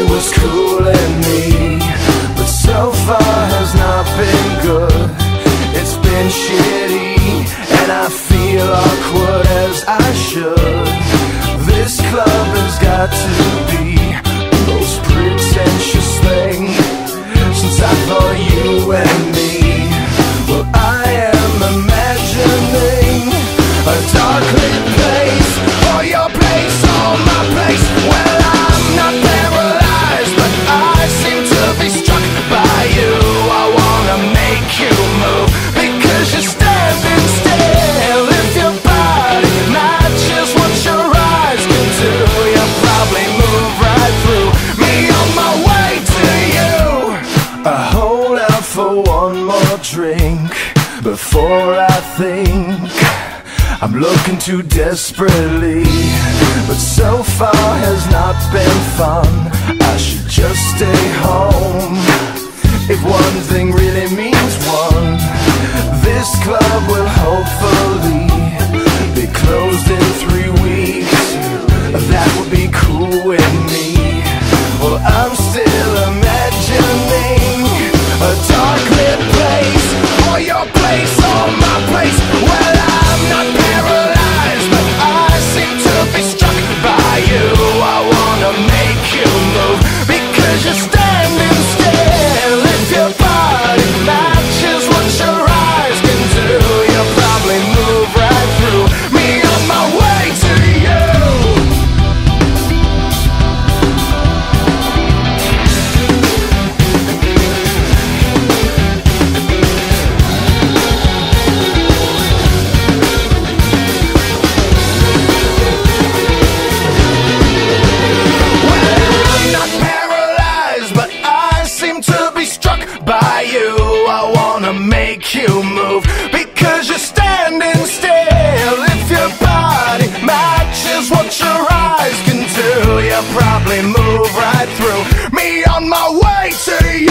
she was cooling me. But so far has not been good. It's been shitty And I feel awkward as I should. This club has got to be The most pretentious thing Since I thought you and Before I think I'm looking too desperately, but so far has not been fun. I should just stay home. You move because you're standing still. If your body matches what your eyes can do, you'll probably move right through me on my way to you.